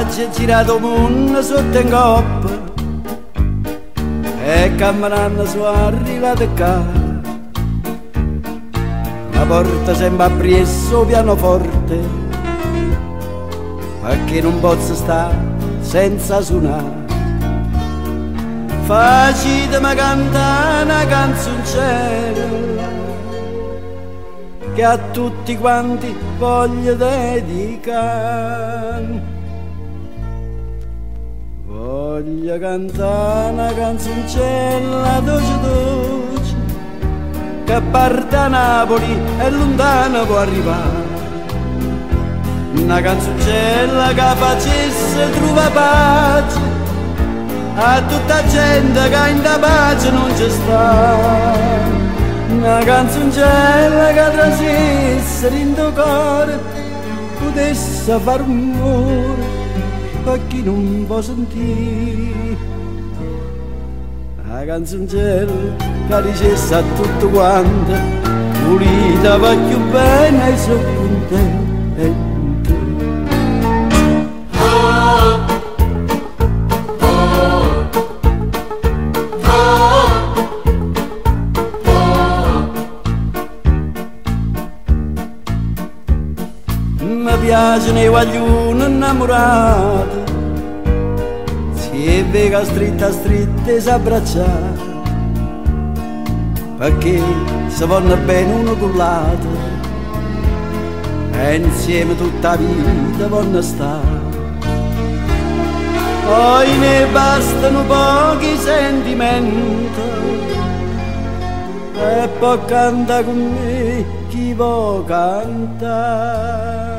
È girato mondo sotto in coppa e camminando su arrivato qua. La porta sempre appresso pianoforte perché non posso stare senza suonare. Facitemi cantare una canzoncella che a tutti quanti voglio dedicare. Voglio cantare una canzoncella dolce dolce che parte da Napoli e lontano può arrivare. Una canzoncella che facesse trovare pace a tutta gente che in da pace non c'è sta. Una canzoncella che trasesse in tuo cuore potesse far rumore per chi non può sentire. La canzoncella che dicesse a tutto quanto pulita va più bene e sono contento. Mi piacciono i guaglioni innamorati Si è vega stritta stritta e s'abbracciare perché si vanno bene uno con l'altro e insieme tutta la vita vanno stare. Poi ne bastano pochi sentimenti e poi canta con me chi vuole cantare.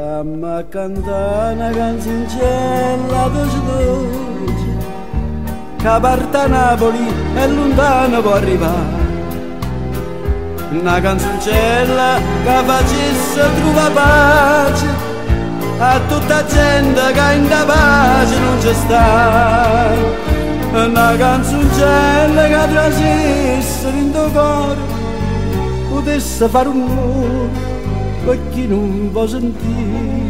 Yamma a cantare una canzoncella dolce dolce che parte a Napoli e lontano può arrivare. Una canzoncella che facesse trovare pace a tutta gente che in da non c'è sta. Una canzoncella che trasesse in tuo cuore potesse fare un amore per chi non può sentire.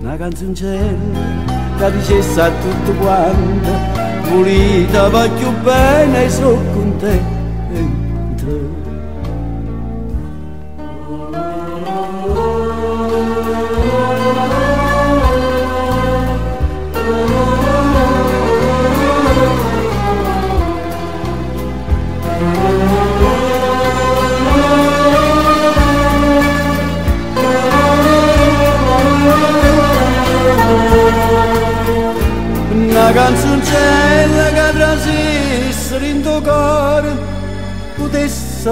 Una canzoncella che dicesse a tutto quanto volete voglio bene e sono contento.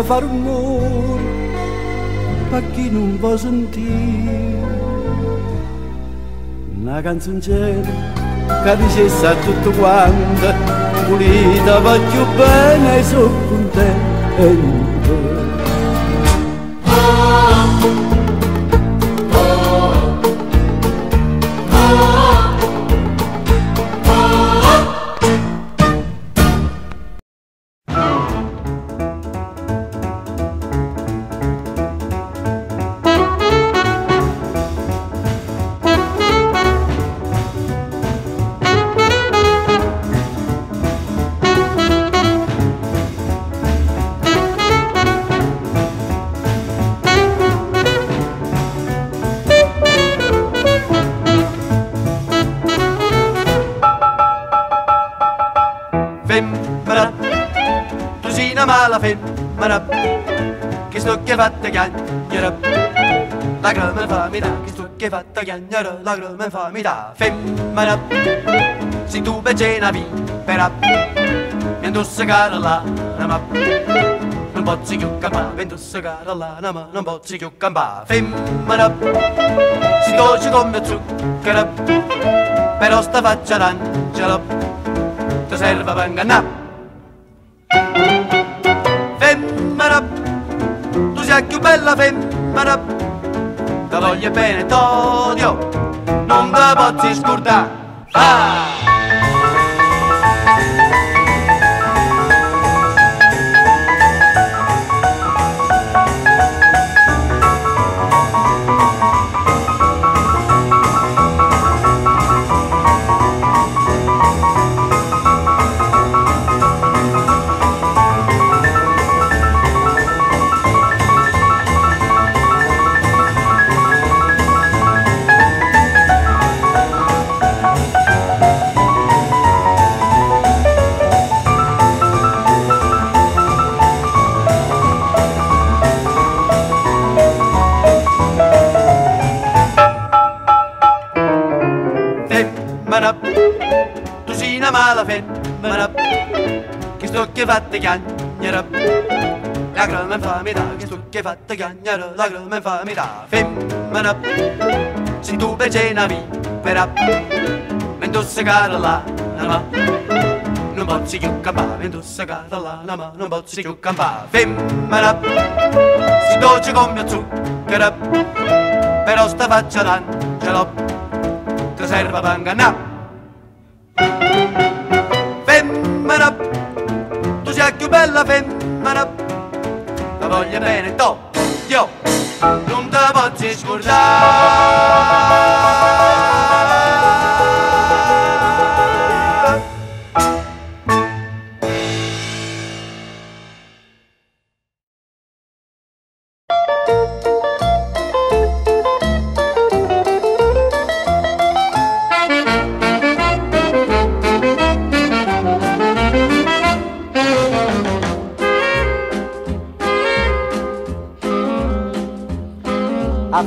Fare un amore per chi non può sentire. Una canzoncella che dicesse a tutto quanto pulita voglio bene e sono contento. Che fatta chiagnere, la grama fa mi dà. Femmina, se tu becce una vipera, mi indossa cara la nama. Non posso più campare, mi indossa cara la nama, non posso più campare. Femmina, si dolce come zucchero, però sta faccia d'angelo ti serve per ingannare. Femmina, tu sei più bella femmina, ti voglio bene t'odio, non ti posso scordare. Ah! Che sto che fatta chiagnere. La grama fa mi dà, che sto che fatta chiagnere, la grama fa mi dà. Femmina, se tu becce una vipera, mi indossa cara la nama. Non posso più campare, mi indossa cara la nama, non posso più campare. Femmina, si dolce come zucchero, però sta faccia d'angelo ti serve per bella femmina, la voglio bene to, io, non te posso scordare.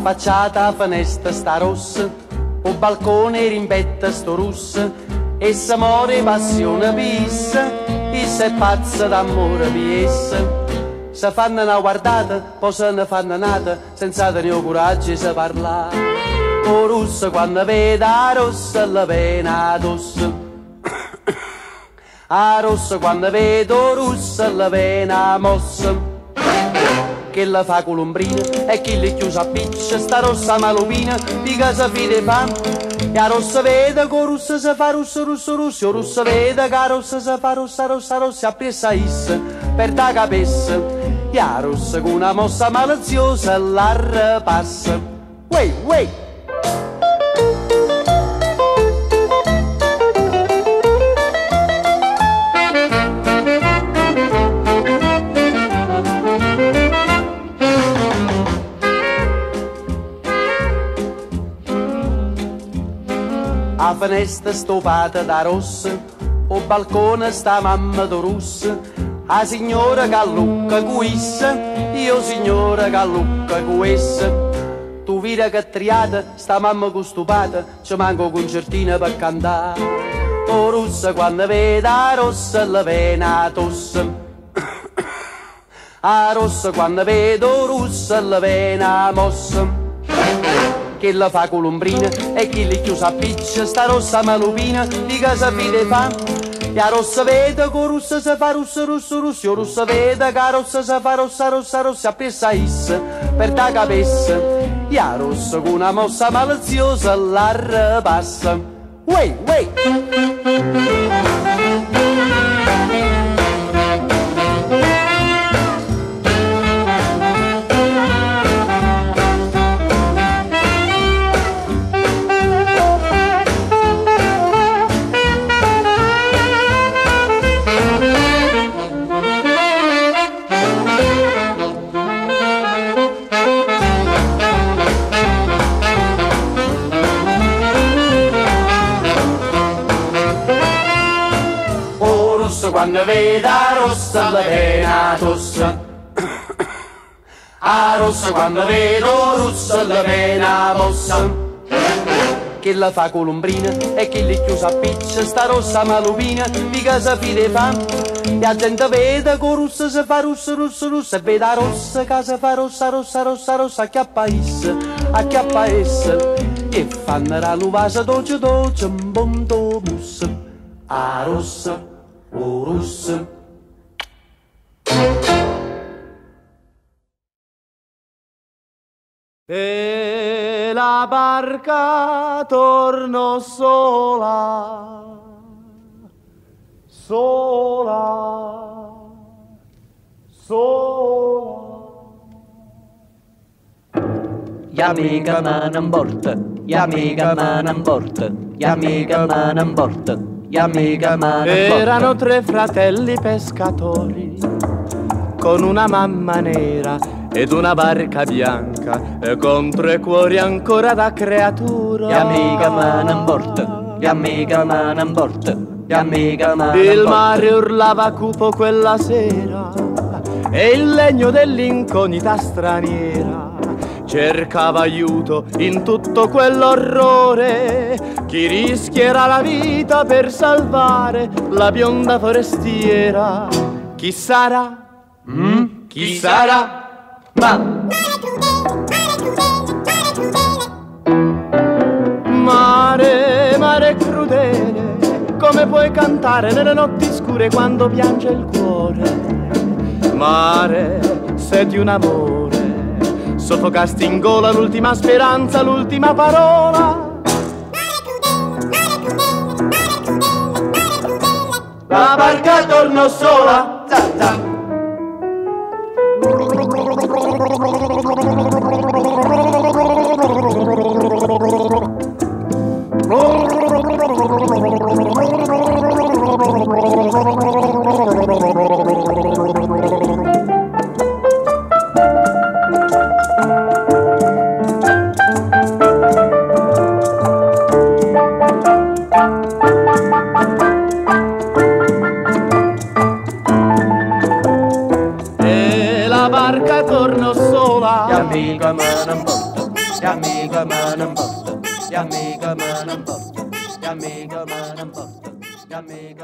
Affacciata a finestra sta rossa, o balcone rimpetta sto russo, e se passione pissa, essa è pazza d'amore per essa. Se fanno una guardata, poi se ne fanno nata, senza tenere coraggio di parlare. O russo quando vede la rossa, la pena addosso. A rosso quando vedo russa la vena mossa che la fa colombrina e chi le chiusa a piccia sta rossa malupina di casa fide fa. E a rossa vede che russa si fa russo russo russo russa vede che a rossa si fa rossa rossa rossa appressa issa per da capessa e a rossa con una mossa maliziosa la repassa Wey, wey! A finestra stopata da rossa, o balcone sta mamma do russa, a signora Gallucca cuissa, io signora Gallucca cuessa. Tu vira che triata, sta mamma costupata, ci manco concertina per cantare. O russa quando vede la rossa la vena tossa. A rossa quando vedo russa la vena mossa che la fa colombrina e chi li chiusa a piccia sta rossa malupina di casa fide fa. E a rossa vede che russa si fa russa russa russa russa vede che rossa si fa rossa rossa rossa appressa issa per da capessa. E a rossa con una mossa maliziosa la repassa Wey, wey! Quando vede la rossa la pena tossa. A rossa quando vedo rossa la pena mossa. Che la fa colombrina e che li chiusa a piccia sta rossa malupina di casa fide fa. E la gente vede che rossa si fa rossa rossa rossa e vede la rossa si fa rossa rossa rossa rossa acchiappa essa acchiappa essa. E fanno la luvasa dolce dolce un bondo mussa a rossa, rossa. E la barca tornò sola, sola, sola. Yamiga man porta, Yamiga man porta, Yamiga man porta, Man porta. Erano tre fratelli pescatori con una mamma nera ed una barca bianca e con tre cuori ancora da creatura. Yamiga man porta, Yamiga man porta, Yamiga man Il mare urlava cupo quella sera e il legno dell'incognita straniera cercava aiuto in tutto quell'orrore. Chi rischierà la vita per salvare la bionda forestiera? Chi sarà? Chi sarà? Ma Mare, mare crudele, come puoi cantare nelle notti scure quando piange il cuore? Mare, se di un amore, soffocasti in gola l'ultima speranza, l'ultima parola. La barca tornò sola, za, za. amica me non porta, e amica me non porta, e amica